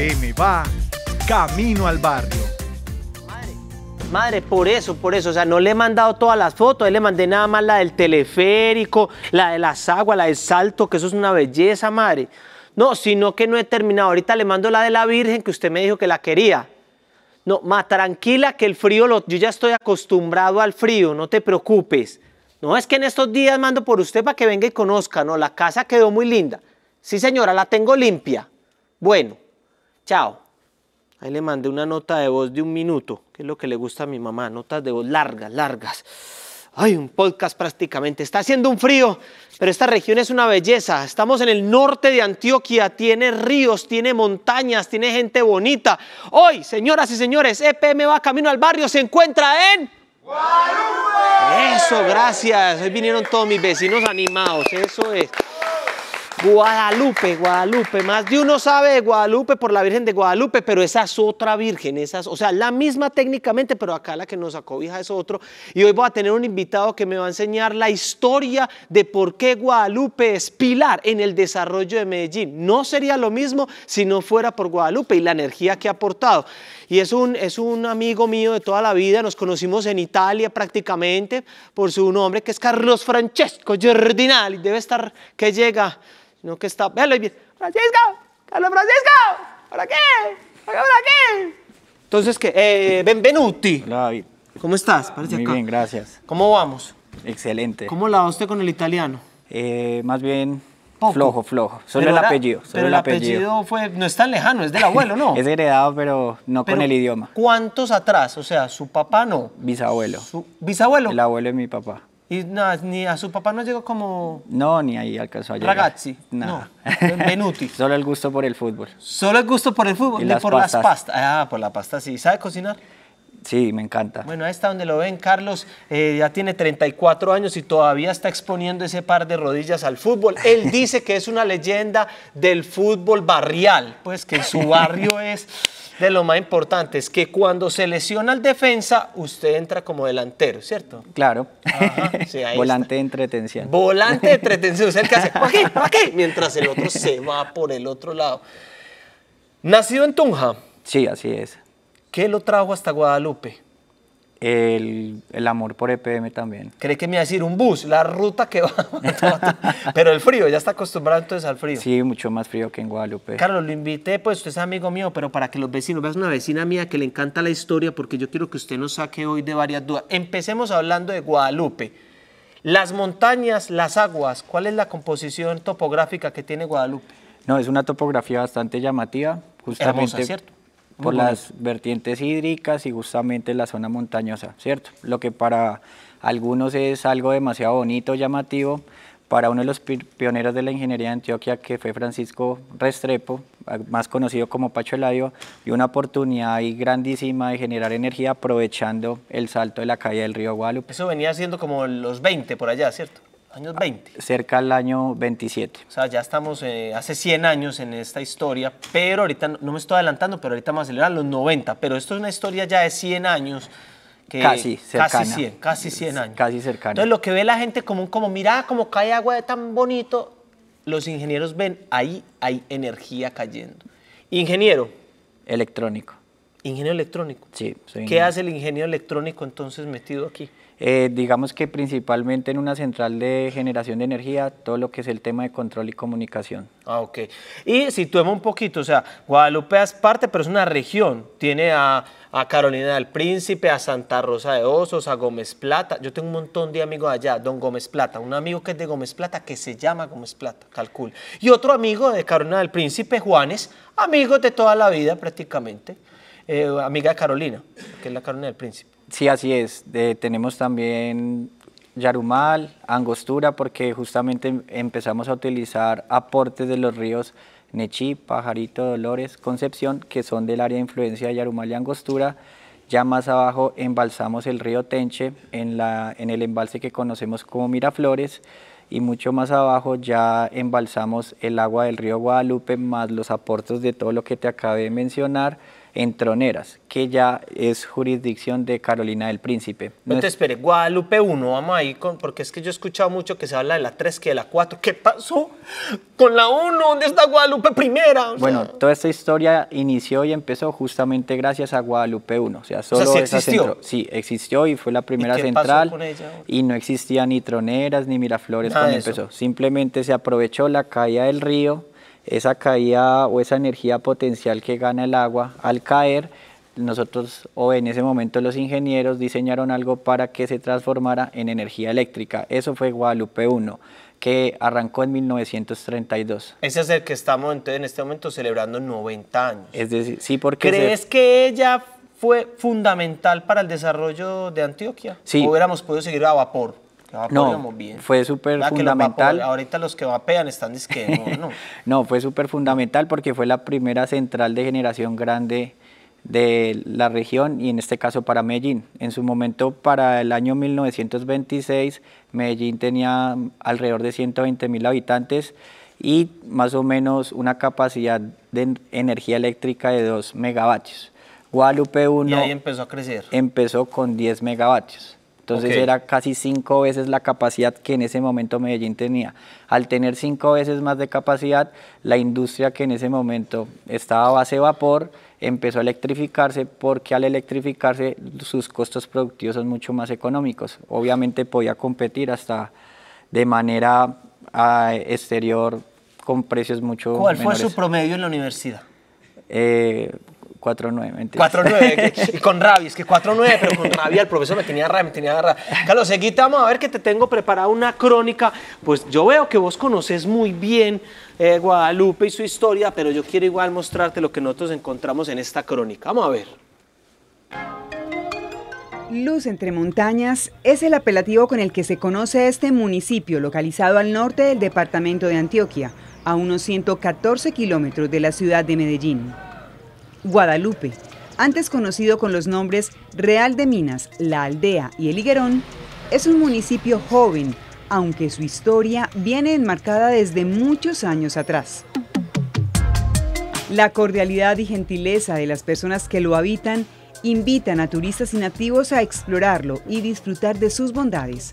EPM va camino al barrio. Madre, por eso, por eso, o sea, no le he mandado todas las fotos, le mandé nada más la del teleférico, la de las aguas, la del salto, que eso es una belleza, madre. No, sino que no he terminado. Ahorita le mando la de la Virgen que usted me dijo que la quería. No, ma, tranquila que el frío, lo, yo ya estoy acostumbrado al frío, no te preocupes. No, es que en estos días mando por usted para que venga y conozca, no, la casa quedó muy linda. Sí, señora, la tengo limpia. Bueno, chao. Ahí le mandé una nota de voz de un minuto, que es lo que le gusta a mi mamá, notas de voz largas, largas. Ay, un podcast prácticamente. Está haciendo un frío, pero esta región es una belleza. Estamos en el norte de Antioquia, tiene ríos, tiene montañas, tiene gente bonita. Hoy, señoras y señores, EPM va camino al barrio, se encuentra en... Guadalupe. Eso, gracias. Hoy vinieron todos mis vecinos animados, eso es. Guadalupe, Guadalupe, más de uno sabe de Guadalupe por la Virgen de Guadalupe, pero esa es otra Virgen, esa o sea, la misma técnicamente, pero acá la que nos acobija es otro. Y hoy voy a tener un invitado que me va a enseñar la historia de por qué Guadalupe es pilar en el desarrollo de Medellín. No sería lo mismo si no fuera por Guadalupe y la energía que ha aportado. Y es un, es un amigo mío de toda la vida, nos conocimos en Italia prácticamente por su nombre, que es Carlos Francesco Giardinali, debe estar que llega sino que está, véalo bien, Francisco, Carlos Francisco, ¿para qué? ¿Para qué? Entonces, ¿qué? Eh, benvenuti. Hola, David. ¿Cómo estás? Parece Muy bien, gracias. ¿Cómo vamos? Excelente. ¿Cómo la usted con el italiano? Eh, más bien flojo, flojo. Solo el apellido. pero el apellido. fue, no es tan lejano, es del abuelo, ¿no? es heredado, pero no con el idioma. ¿Cuántos atrás? O sea, su papá no. Bisabuelo. Su, ¿Bisabuelo? El abuelo de mi papá. Y nada, ni a su papá no llegó como... No, ni ahí alcanzó a llegar. Ragazzi, no. Benuti. Solo el gusto por el fútbol. Solo el gusto por el fútbol, y las por las pastas. Ah, por la pasta sí. ¿Sabe cocinar? Sí, me encanta. Bueno, ahí está donde lo ven, Carlos eh, ya tiene 34 años y todavía está exponiendo ese par de rodillas al fútbol. Él dice que es una leyenda del fútbol barrial, pues que su barrio es de lo más importante es que cuando se lesiona el defensa, usted entra como delantero, ¿cierto? Claro. Volante de entretención. Volante de entretención, es el que hace, ¿para qué? ¿Para qué? Mientras el otro se va por el otro lado. Nacido en Tunja. Sí, así es. ¿Qué lo trajo hasta Guadalupe? El, amor por EPM también. ¿Cree que me va a decir un bus? La ruta que va. Pero el frío, ya está acostumbrado entonces al frío. Sí, mucho más frío que en Guadalupe. Carlos, lo invité, pues usted es amigo mío, pero para que los vecinos, veas una vecina mía que le encanta la historia, porque yo quiero que usted nos saque hoy de varias dudas. Empecemos hablando de Guadalupe. Las montañas, las aguas, ¿cuál es la composición topográfica que tiene Guadalupe? No, es una topografía bastante llamativa, justamente. ¿cierto? Por las vertientes hídricas y justamente la zona montañosa, ¿cierto? Lo que para algunos es algo demasiado bonito, llamativo, para uno de los pioneros de la ingeniería de Antioquia, que fue Francisco Restrepo, más conocido como Pacho Eladio, y una oportunidad ahí grandísima de generar energía aprovechando el salto de la calle del río Guadalupe. Eso venía siendo como los 20 por allá, ¿cierto? Años 20. Cerca al año 27. O sea, ya estamos eh, hace 100 años en esta historia, pero ahorita no, me estoy adelantando, pero ahorita vamos a acelerar los 90. Pero esto es una historia ya de 100 años. Que casi, cercana. Casi 100, casi 100 años. Casi cercana. Entonces, lo que ve la gente como, como mira, como cae agua de tan bonito, los ingenieros ven, ahí hay energía cayendo. Ingeniero. Electrónico. Ingeniero electrónico. Sí, soy ¿Qué hace el ingeniero electrónico entonces metido aquí? Eh, digamos que principalmente en una central de generación de energía, todo lo que es el tema de control y comunicación. Ah, ok. Y situemos un poquito, o sea, Guadalupe es parte, pero es una región. Tiene a, a, Carolina del Príncipe, a Santa Rosa de Osos, a Gómez Plata. Yo tengo un montón de amigos allá, don Gómez Plata, un amigo que es de Gómez Plata, que se llama Gómez Plata, calcul. Y otro amigo de Carolina del Príncipe, Juanes, amigos de toda la vida prácticamente, eh, amiga de Carolina, que es la Carolina del Príncipe. Sí, así es. tenemos también Yarumal, Angostura, porque justamente empezamos a utilizar aportes de los ríos Nechí, Pajarito, Dolores, Concepción, que son del área de influencia de Yarumal y Angostura. Ya más abajo embalsamos el río Tenche en, la, en el embalse que conocemos como Miraflores y mucho más abajo ya embalsamos el agua del río Guadalupe más los aportes de todo lo que te acabé de mencionar en Troneras, que ya es jurisdicción de Carolina del Príncipe. No, te es- espere, Guadalupe 1, vamos ahí con, porque es que yo he escuchado mucho que se habla de la 3 que de la 4. ¿Qué pasó con la 1? ¿Dónde está Guadalupe primera? O sea, Bueno, toda esta historia inició y empezó justamente gracias a Guadalupe 1. O sea, solo sí esa existió. centro- sí, existió y fue la primera central. ella? Y no existía ni troneras ni miraflores Nada cuando empezó. Simplemente se aprovechó la caída del río, esa caída o esa energía potencial que gana el agua al caer. Nosotros, o en ese momento los ingenieros, diseñaron algo para que se transformara en energía eléctrica. Eso fue Guadalupe 1, que arrancó en 1932. Ese es el que estamos entonces en este momento celebrando 90 años. Es decir, sí, porque... se- ¿Crees que ella fue fundamental para el desarrollo de Antioquia? Sí. ¿O hubiéramos podido seguir a vapor? No, bien. fue súper los fundamental. ahorita los que vapean están disque, no, no. No, fue súper fundamental porque fue la primera central de generación grande de la región y en este caso para Medellín. En su momento, para el año 1926, Medellín tenía alrededor de 120 mil habitantes y más o menos una capacidad de en- energía eléctrica de 2 megavatios. Guadalupe 1 Y ahí empezó a crecer. empezó con 10 megavatios. Entonces era casi cinco veces la capacidad que en ese momento Medellín tenía. Al tener cinco veces más de capacidad, la industria que en ese momento estaba a base de vapor empezó a electrificarse porque al electrificarse sus costos productivos son mucho más económicos. Obviamente podía competir hasta de manera ah, exterior con precios mucho ¿Cuál fue su promedio en la universidad? Eh, 4.9, mentira. 4-9, que- y con rabia, es que 4-9, pero con rabia el profesor me tenía rabia, me tenía rabia. Carlos, seguite, vamos a ver que te tengo preparada una crónica. Pues yo veo que vos conoces muy bien eh, Guadalupe y su historia, pero yo quiero igual mostrarte lo que nosotros encontramos en esta crónica. Vamos a ver. Luz entre montañas es el apelativo con el que se conoce este municipio localizado al norte del departamento de Antioquia, a unos 114 kilómetros de la ciudad de Medellín. Guadalupe, antes conocido con los nombres Real de Minas, La Aldea y El Higuerón, es un municipio joven, aunque su historia viene enmarcada desde muchos años atrás. La cordialidad y gentileza de las personas que lo habitan invitan a turistas y nativos a explorarlo y disfrutar de sus bondades.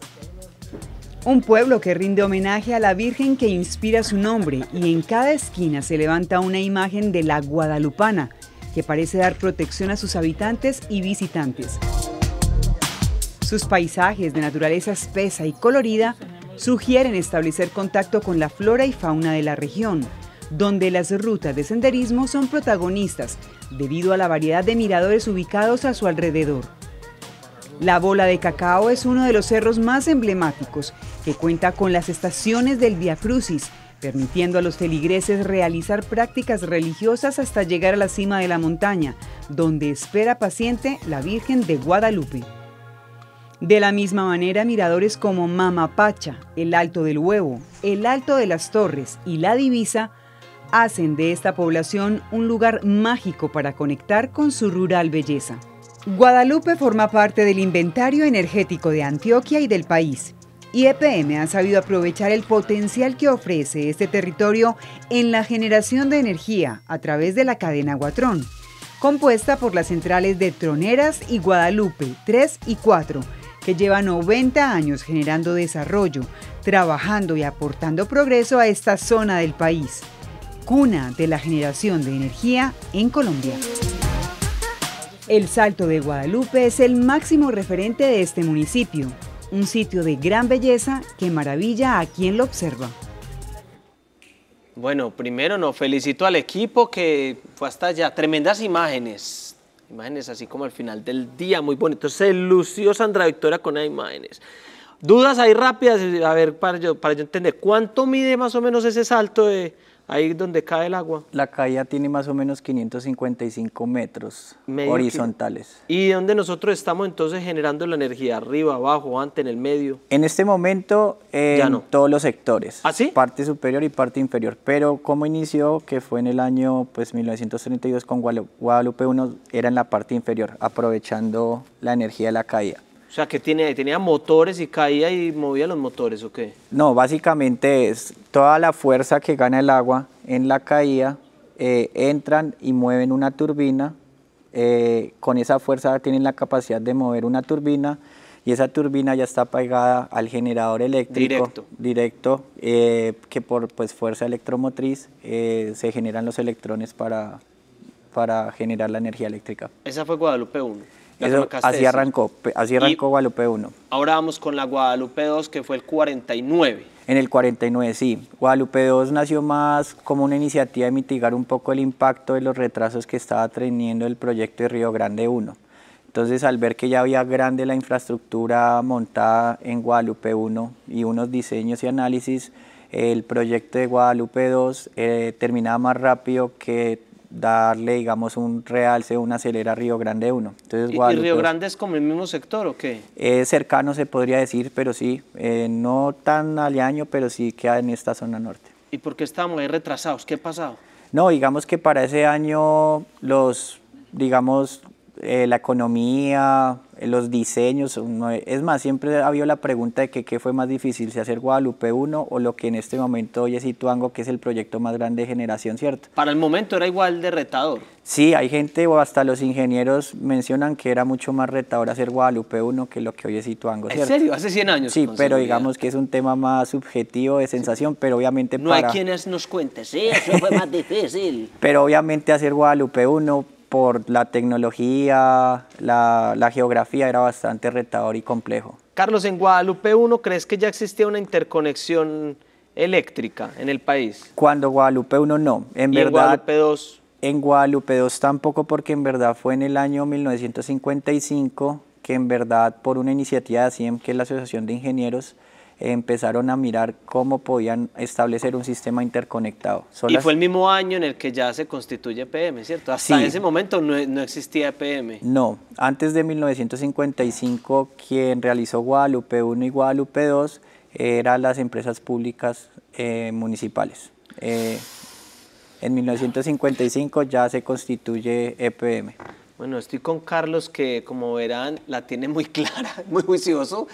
Un pueblo que rinde homenaje a la Virgen que inspira su nombre y en cada esquina se levanta una imagen de la guadalupana que parece dar protección a sus habitantes y visitantes. Sus paisajes de naturaleza espesa y colorida sugieren establecer contacto con la flora y fauna de la región, donde las rutas de senderismo son protagonistas debido a la variedad de miradores ubicados a su alrededor. La Bola de Cacao es uno de los cerros más emblemáticos que cuenta con las estaciones del Via Crucis, permitiendo a los feligreses realizar prácticas religiosas hasta llegar a la cima de la montaña, donde espera paciente la Virgen de Guadalupe. De la misma manera, miradores como Mamapacha, el Alto del Huevo, el Alto de las Torres y la Divisa hacen de esta población un lugar mágico para conectar con su rural belleza. Guadalupe forma parte del inventario energético de Antioquia y del país. Y EPM ha sabido aprovechar el potencial que ofrece este territorio en la generación de energía a través de la cadena Guatrón, compuesta por las centrales de Troneras y Guadalupe 3 y 4, que lleva 90 años generando desarrollo, trabajando y aportando progreso a esta zona del país, cuna de la generación de energía en Colombia. El Salto de Guadalupe es el máximo referente de este municipio, un sitio de gran belleza que maravilla a quien lo observa. Bueno, primero no, felicito al equipo que fue hasta allá. Tremendas imágenes. Imágenes así como al final del día, muy bonito. Se lució Sandra Victoria con las imágenes. Dudas ahí rápidas, a ver, para yo, para yo entender, ¿cuánto mide más o menos ese salto de ahí donde cae el agua? La caída tiene más o menos 555 metros Medio horizontales. ¿Y donde nosotros estamos entonces generando la energía? ¿Arriba, abajo, antes, en el medio? En este momento, eh, en no. todos los sectores, ¿Ah, sí? parte superior y parte inferior, pero como inició, que fue en el año pues, 1932 con Guadalu- Guadalupe 1, era en la parte inferior, aprovechando la energía de la caída. O sea, que tiene, tenía motores y caía y movía los motores, ¿o qué? No, básicamente es toda la fuerza que gana el agua en la caída, eh, entran y mueven una turbina eh, con esa fuerza tienen la capacidad de mover una turbina y esa turbina ya está pegada al generador eléctrico Directo. directo, eh, que por pues, fuerza electromotriz eh, se generan los electrones para, para generar la energía eléctrica. Esa fue Guadalupe 1. Eso, así decir. arrancó, así arrancó Guadalupe 1. Ahora vamos con la Guadalupe 2, que fue el 49. En el 49, sí. Guadalupe 2 nació más como una iniciativa de mitigar un poco el impacto de los retrasos que estaba teniendo el proyecto de Río Grande 1. Entonces, al ver que ya había grande la infraestructura montada en Guadalupe 1 y unos diseños y análisis, el proyecto de Guadalupe 2 eh, terminaba más rápido que darle, digamos, un realce, un acelera a Río Grande 1. Entonces, ¿Y, Río 2 Grande es como el mismo sector o qué? es cercano, se podría decir, pero sí, eh, no tan aleaño, pero sí queda en esta zona norte. ¿Y por qué estábamos ahí retrasados? ¿Qué ha pasado? No, digamos que para ese año los, digamos, eh, la economía, los diseños, no- es más, siempre ha habido la pregunta de que qué fue más difícil, si hacer Guadalupe 1 o lo que en este momento hoy es Ituango, que es el proyecto más grande de generación, ¿cierto? Para el momento era igual de retador. Sí, hay gente o hasta los ingenieros mencionan que era mucho más retador hacer Guadalupe 1 que lo que hoy es Ituango, ¿En ¿cierto? serio? Hace 100 años. Sí, pero digamos que es un tema más subjetivo de sensación, pero obviamente No para, hay quienes nos cuenten, sí, eso fue más difícil. pero obviamente hacer Guadalupe 1 por la tecnología, la, la geografía era bastante retador y complejo. Carlos, en Guadalupe 1, ¿crees que ya existía una interconexión eléctrica en el país? Cuando Guadalupe 1 no, en y en verdad Guadalupe 2, en Guadalupe 2 tampoco porque en verdad fue en el año 1955 que en verdad por una iniciativa de ASIEM, que es la Asociación de Ingenieros, empezaron a mirar cómo podían establecer un sistema interconectado. Son y las- fue el mismo año en el que ya se constituye EPM, ¿cierto? Hasta Sí. ese momento no, no existía EPM. No, antes de 1955 quien realizó Guadalupe 1 y Guadalupe 2 eran las empresas públicas eh, municipales. Eh, en 1955 ya se constituye EPM. Bueno, estoy con Carlos que como verán la tiene muy clara, muy juicioso.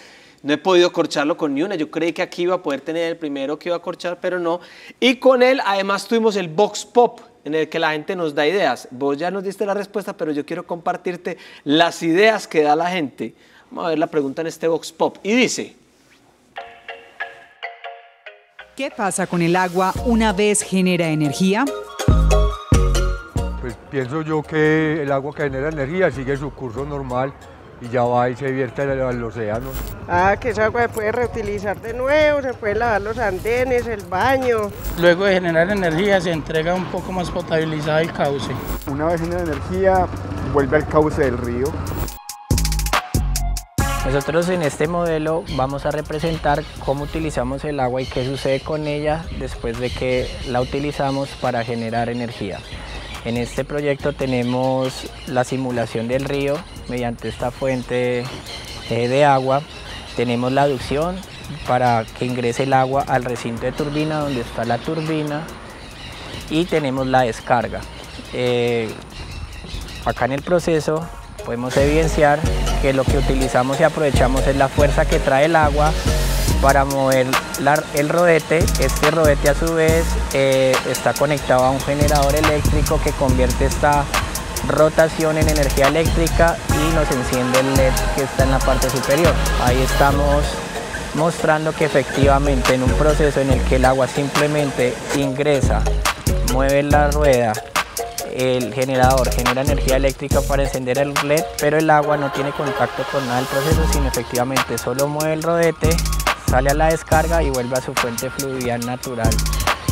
No he podido corcharlo con ni una. Yo creí que aquí iba a poder tener el primero que iba a corchar, pero no. Y con él además tuvimos el Vox Pop en el que la gente nos da ideas. Vos ya nos diste la respuesta, pero yo quiero compartirte las ideas que da la gente. Vamos a ver la pregunta en este Vox Pop. Y dice, ¿Qué pasa con el agua una vez genera energía? Pues pienso yo que el agua que genera energía sigue su curso normal y ya va y se vierte al, al océano. Ah, que esa agua se puede reutilizar de nuevo, se puede lavar los andenes, el baño. Luego de generar energía se entrega un poco más potabilizada el cauce. Una vez genera energía, vuelve al cauce del río. Nosotros en este modelo vamos a representar cómo utilizamos el agua y qué sucede con ella después de que la utilizamos para generar energía. En este proyecto tenemos la simulación del río mediante esta fuente eh, de agua. Tenemos la aducción para que ingrese el agua al recinto de turbina donde está la turbina y tenemos la descarga. Eh, acá en el proceso podemos evidenciar que lo que utilizamos y aprovechamos es la fuerza que trae el agua para mover el rodete. Este rodete a su vez eh, está conectado a un generador eléctrico que convierte esta rotación en energía eléctrica y nos enciende el LED que está en la parte superior. Ahí estamos mostrando que efectivamente en un proceso en el que el agua simplemente ingresa, mueve la rueda, el generador genera energía eléctrica para encender el LED, pero el agua no tiene contacto con nada del proceso, sino efectivamente solo mueve el rodete, sale a la descarga y vuelve a su fuente fluvial natural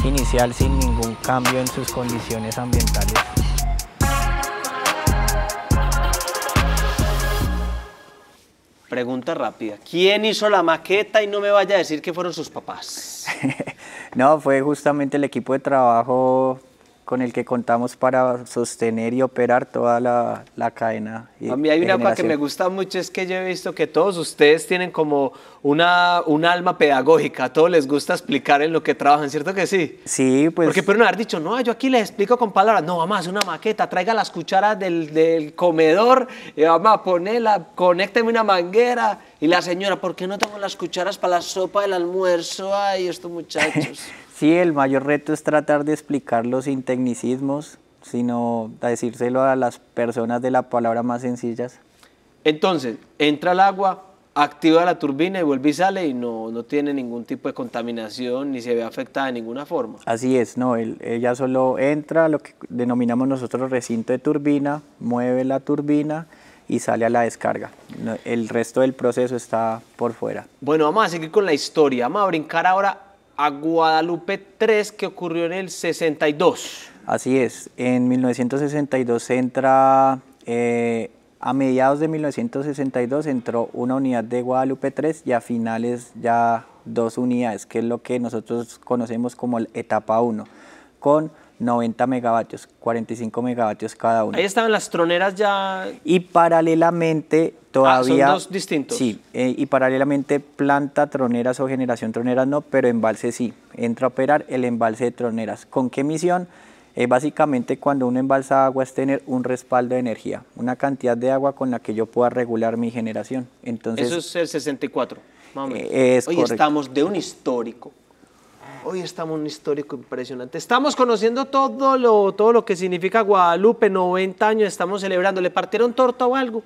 inicial sin ningún cambio en sus condiciones ambientales. Pregunta rápida. ¿Quién hizo la maqueta y no me vaya a decir que fueron sus papás? No, fue justamente el equipo de trabajo con el que contamos para sostener y operar toda la, la cadena. A mí hay una cosa que me gusta mucho, es que yo he visto que todos ustedes tienen como una, un alma pedagógica, a todos les gusta explicar en lo que trabajan, ¿cierto que sí? Sí, pues Porque pueden haber dicho, no, yo aquí les explico con palabras, no, vamos a hacer una maqueta, traiga las cucharas del, del comedor, y vamos a ponerla, conécteme una manguera, y la señora, ¿por qué no tengo las cucharas para la sopa del almuerzo? Ay, estos muchachos. Sí, el mayor reto es tratar de explicarlo sin tecnicismos, sino a decírselo a las personas de la palabra más sencillas. Entonces, entra el agua, activa la turbina y vuelve y sale y no, no tiene ningún tipo de contaminación ni se ve afectada de ninguna forma. Así es, no, él- ella solo entra a lo que denominamos nosotros recinto de turbina, mueve la turbina y sale a la descarga. El resto del proceso está por fuera. Bueno, vamos a seguir con la historia. Vamos a brincar ahora a Guadalupe 3, que ocurrió en el 62. Así es, en 1962 entra, eh, a mediados de 1962 entró una unidad de Guadalupe 3 y a finales ya dos unidades, que es lo que nosotros conocemos como la etapa 1, con 90 megavatios, 45 megavatios cada una. Ahí estaban las troneras ya. Y paralelamente todavía... Ah, son dos distintos. Sí, eh, y paralelamente planta troneras o generación troneras no, pero embalse sí. Entra a operar el embalse de troneras. ¿Con qué misión? Eh, básicamente cuando uno embalsa agua es tener un respaldo de energía, una cantidad de agua con la que yo pueda regular mi generación. Entonces, Eso es el 64. Más o menos. Eh, es Hoy correcto. estamos de un histórico. Hoy estamos en un histórico impresionante. Estamos conociendo todo lo, todo lo que significa Guadalupe, 90 años, estamos celebrando. ¿Le partieron torta o algo?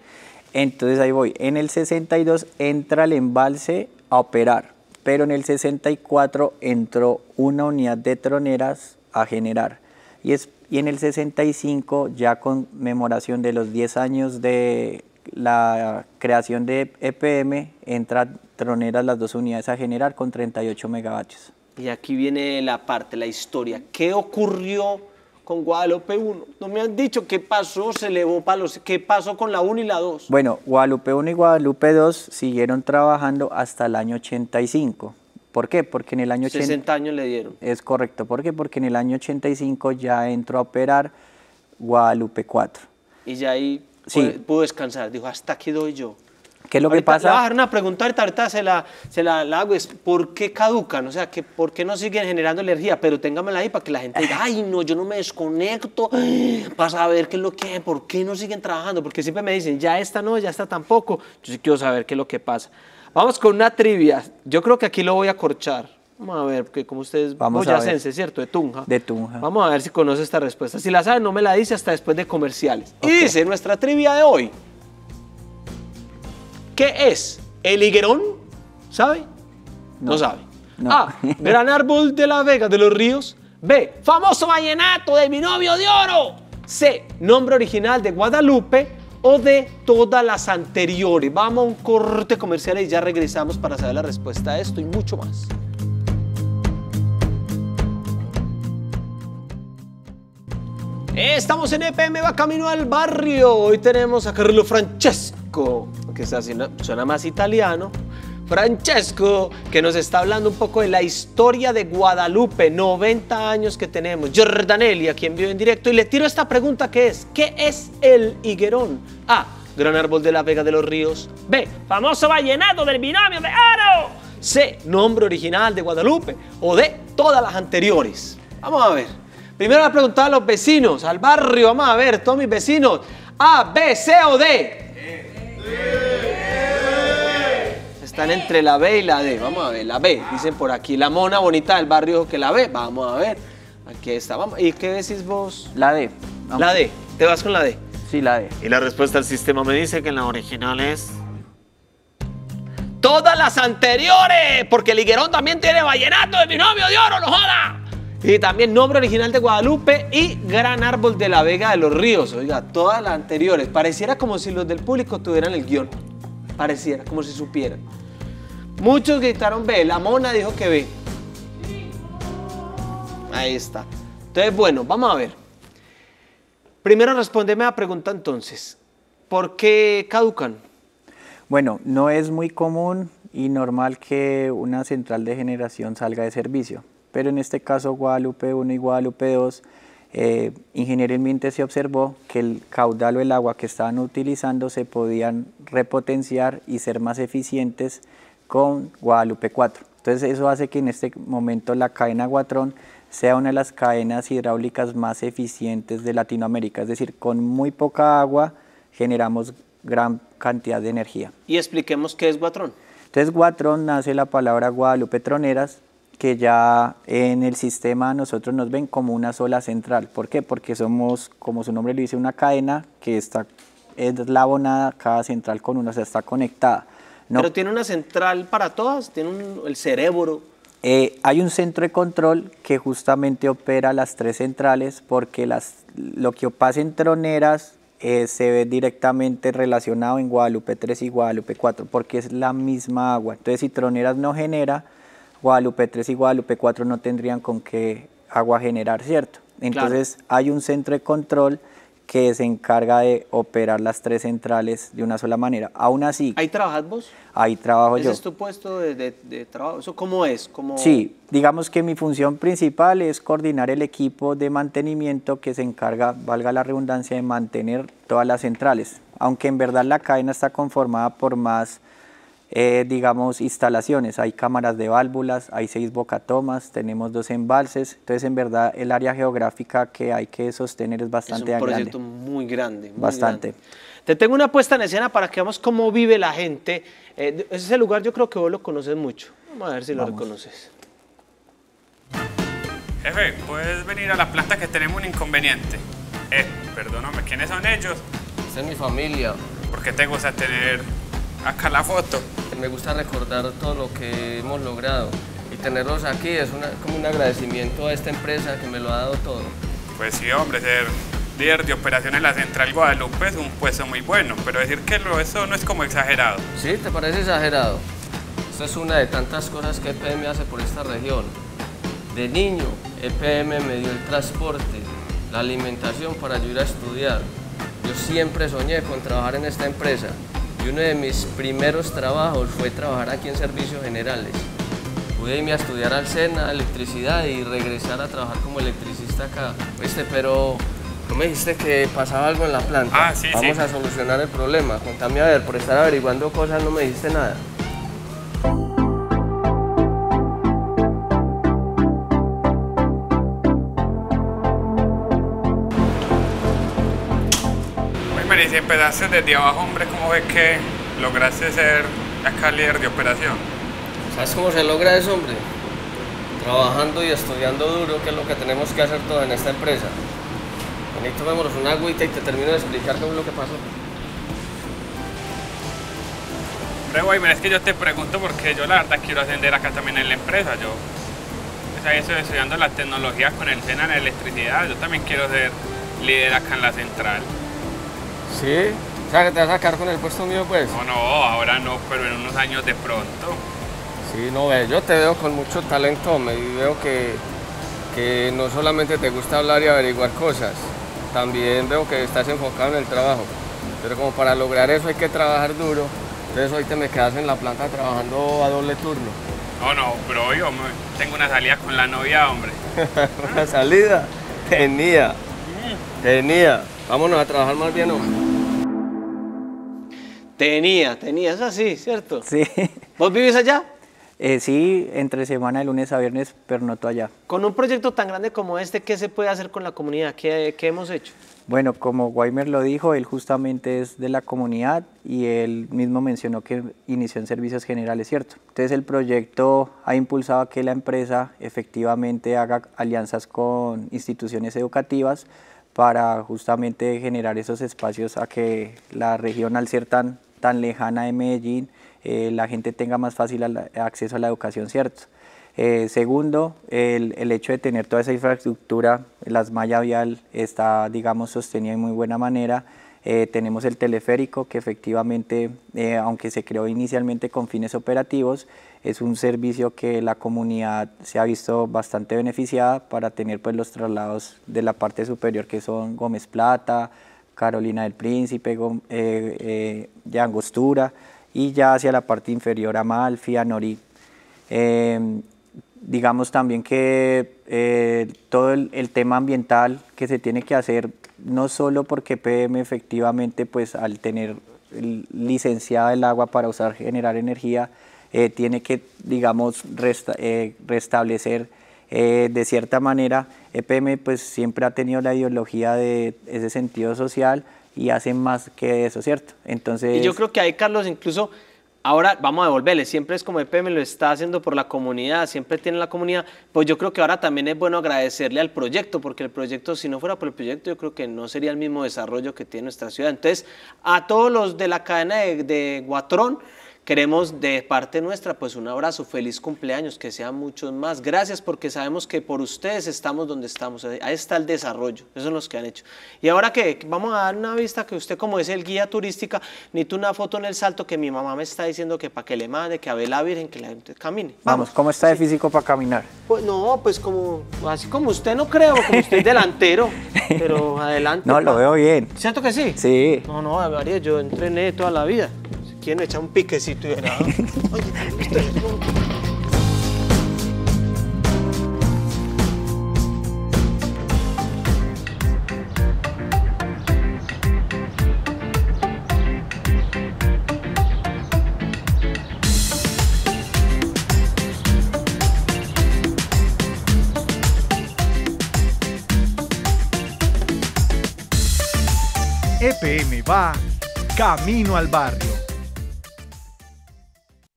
Entonces ahí voy. En el 62 entra el embalse a operar, pero en el 64 entró una unidad de troneras a generar. Y, es, y en el 65, ya con conmemoración de los 10 años de la creación de EPM, entra troneras las dos unidades a generar con 38 megavatios. Y aquí viene la parte, la historia. ¿Qué ocurrió con Guadalupe 1? No me han dicho qué pasó, se elevó palos, qué pasó con la 1 y la 2. Bueno, Guadalupe 1 y Guadalupe 2 siguieron trabajando hasta el año 85. ¿Por qué? Porque en el año 80... 60 años le dieron. Es correcto. ¿Por qué? Porque en el año 85 ya entró a operar Guadalupe 4. Y ya ahí Sí. pudo descansar. Dijo, hasta aquí doy yo. ¿Qué es lo que Ahorita Le voy a pasa? dejar una pregunta, ahorita, ahorita se, la, se la, la hago, es ¿por qué caducan? O sea, que ¿por qué no siguen generando energía? Pero téngamela ahí para que la gente diga, ay, no, yo no me desconecto para saber qué es lo que hay, ¿por qué no siguen trabajando? Porque siempre me dicen, ya esta no, ya esta tampoco. Yo sí quiero saber qué es lo que pasa. Vamos con una trivia. Yo creo que aquí lo voy a corchar. Vamos a ver, porque como ustedes, Vamos a ver. ¿cierto? De Tunja. De Tunja. Vamos a ver si conoce esta respuesta. Si la sabe, no me la dice hasta después de comerciales. Y dice nuestra trivia de hoy. ¿Qué es el higuerón? ¿Sabe? No, sabe. No. A. Gran árbol de la Vega de los Ríos. B. Famoso vallenato de mi novio de oro. C. Nombre original de Guadalupe. O de todas las anteriores. Vamos a un corte comercial y ya regresamos para saber la respuesta a esto y mucho más. Estamos en EPM, va camino al barrio. Hoy tenemos a Carlo Francesco, que está haciendo, suena más italiano. Francesco, que nos está hablando un poco de la historia de Guadalupe, 90 años que tenemos. Giordanelli, a quien vive en directo, y le tiro esta pregunta que es, ¿qué es el higuerón? A, gran árbol de la Vega de los Ríos. B, famoso vallenato del binomio de oro. C, nombre original de Guadalupe. O D, todas las anteriores. Vamos a ver. Primero voy a preguntar a los vecinos, al barrio, vamos a ver, todos mis vecinos. A, B, C o D. Están entre la B y la D. Vamos a ver, la B, dicen por aquí. La mona bonita del barrio dijo que la B. Vamos a ver. Aquí está. Vamos. ¿Y qué decís vos? La D. La D. ¿Te vas con la D? Sí, la D. Y la respuesta del sistema me dice que la original es. Todas las anteriores, porque el higuerón también tiene vallenato de mi novio de oro, no joda. Y también nombre original de Guadalupe y gran árbol de la Vega de los Ríos. Oiga, todas las anteriores. Pareciera como si los del público tuvieran el guion. Pareciera, como si supieran. Muchos gritaron B, la mona dijo que B. Ahí está. Entonces, bueno, vamos a ver. Primero respondeme a la pregunta entonces. ¿Por qué caducan? Bueno, no es muy común y normal que una central de generación salga de servicio, pero en este caso Guadalupe 1 y Guadalupe 2, eh, ingenieralmente se observó que el caudal o el agua que estaban utilizando se podían repotenciar y ser más eficientes con Guadalupe 4. Entonces eso hace que en este momento la cadena Guatrón sea una de las cadenas hidráulicas más eficientes de Latinoamérica, es decir, con muy poca agua generamos gran cantidad de energía. Y expliquemos qué es Guatrón. Entonces Guatrón nace la palabra Guadalupe Troneras que ya en el sistema nosotros nos ven como una sola central. ¿Por qué? Porque somos, como su nombre lo dice, una cadena que está eslabonada, cada central con una, o sea, está conectada. No, Pero tiene una central para todas, tiene un- el cerebro. eh, hay un centro de control que justamente opera las tres centrales porque las, lo que pasa en troneras eh, se ve directamente relacionado en Guadalupe 3 y Guadalupe 4 porque es la misma agua. Entonces si troneras no genera, Guadalupe 3 y Guadalupe 4 no tendrían con qué agua generar, ¿cierto? Entonces hay un centro de control que se encarga de operar las tres centrales de una sola manera. Aún así, ¿Ahí trabajas vos? ahí trabajo ¿Ese yo. es tu puesto de, de- de trabajo? ¿Eso cómo es? ¿Cómo... Sí, digamos que mi función principal es coordinar el equipo de mantenimiento que se encarga, valga la redundancia, de mantener todas las centrales. Aunque en verdad la cadena está conformada por más, eh, digamos, instalaciones. Hay cámaras de válvulas, hay seis bocatomas, tenemos dos embalses. Entonces, en verdad, el área geográfica que hay que sostener es Es bastante un grande. proyecto muy grande. muy Bastante. grande. Te tengo una puesta en escena para que veamos cómo vive la gente. Eh, ese lugar yo creo que vos lo conoces mucho. Vamos a ver si lo Vamos. reconoces. Jefe, puedes venir a la planta que tenemos un inconveniente. Eh, perdóname, ¿quiénes son ellos? Esta es mi familia. ¿Por qué te gusta tener acá la foto? Me gusta recordar todo lo que hemos logrado y tenerlos aquí es una- como un agradecimiento a esta empresa que me lo ha dado todo. Pues sí, hombre, ser líder de operación en la Central Guadalupe es un puesto muy bueno, pero decir que lo, eso no es como exagerado. ¿Sí? ¿Te parece exagerado? Esta es una de tantas cosas que EPM hace por esta región. De niño, EPM me dio el transporte, la alimentación para ayudar a estudiar. Yo siempre soñé con trabajar en esta empresa y uno de mis primeros trabajos fue trabajar aquí en servicios generales. Pude irme a estudiar al SENA, electricidad y regresar a trabajar como electricista acá. Viste, pero no me dijiste que pasaba algo en la planta. Ah, sí, Vamos sí. a solucionar el problema. Contame a ver, por estar averiguando cosas no me dijiste nada. Si empezaste desde abajo, hombre, ¿cómo ves que lograste ser acá líder de operación? ¿Sabes cómo se logra eso, hombre? Trabajando y estudiando duro, que es lo que tenemos que hacer todo en esta empresa. Vení, tomémonos una agüita y te termino de explicar qué es lo que pasó. Hombre, Weimer, es que yo te pregunto porque yo la verdad quiero ascender acá también en la empresa. Yo ahí estoy estudiando la tecnología con el SENA en electricidad. Yo también quiero ser líder acá en la central. ¿Sí? O sea, que te vas a sacar con el puesto mío, pues. No, no, ahora no, pero en unos años de pronto. Sí, no yo te veo con mucho talento, me y veo que, que no solamente te gusta hablar y averiguar cosas, también veo que estás enfocado en el trabajo. Pero como para lograr eso hay que trabajar duro, entonces hoy te me quedas en la planta trabajando a doble turno. No, no, pero yo me- tengo una salida con la novia, hombre. Una salida, tenía, tenía. Vámonos a trabajar más bien, hombre. Tenía, tenía, es así, ¿cierto? Sí. ¿Vos vivís allá? Eh, sí, entre semana de lunes a viernes, pero no todo allá. Con un proyecto tan grande como este, ¿qué se puede hacer con la comunidad? ¿Qué, qué hemos hecho? Bueno, como Weimer lo dijo, él justamente es de la comunidad y él mismo mencionó que inició en servicios generales, ¿cierto? Entonces el proyecto ha impulsado a que la empresa efectivamente haga alianzas con instituciones educativas para justamente generar esos espacios a que la región, al ser tan, tan lejana de Medellín, eh, la gente tenga más fácil acceso a la educación, ¿cierto? Eh, segundo, el, el hecho de tener toda esa infraestructura, las malla vial está, digamos, sostenida de muy buena manera. Eh, tenemos el teleférico que efectivamente, eh, aunque se creó inicialmente con fines operativos, es un servicio que la comunidad se ha visto bastante beneficiada para tener pues, los traslados de la parte superior que son Gómez Plata, Carolina del Príncipe, Gom- eh, Angostura y ya hacia la parte inferior Amalfi, Anorí. Digamos también que eh, todo el, tema ambiental que se tiene que hacer, no solo porque PM efectivamente, pues al tener licenciada el agua para usar, generar energía, eh, tiene que, digamos, resta- eh, restablecer de cierta manera, EPM pues siempre ha tenido la ideología de ese sentido social y hace más que eso, ¿cierto? Entonces... Y yo creo que ahí, Carlos, incluso Ahora vamos a devolverle, siempre es como EPM lo está haciendo por la comunidad, siempre tiene la comunidad, pues yo creo que ahora también es bueno agradecerle al proyecto, porque el proyecto, si no fuera por el proyecto, yo creo que no sería el mismo desarrollo que tiene nuestra ciudad. Entonces, a todos los de la cadena de, de Guatrón, Queremos de parte nuestra pues un abrazo, feliz cumpleaños, que sean muchos más. Gracias porque sabemos que por ustedes estamos donde estamos. Ahí está el desarrollo, eso son los que han hecho. Y ahora que vamos a dar una vista que usted como es el guía turística, necesito una foto en el salto que mi mamá me está diciendo que para que le mande, que a ver la Virgen, que la gente camine. Vamos, ¿cómo está de físico para caminar? Pues no, pues como, así como usted no creo, como usted es delantero, pero adelante. No, lo pa. veo bien. ¿Cierto que sí? Sí. No, no, María, yo entrené toda la vida. Quieren echar un piquecito y verá. Oye, EPM va camino al barrio.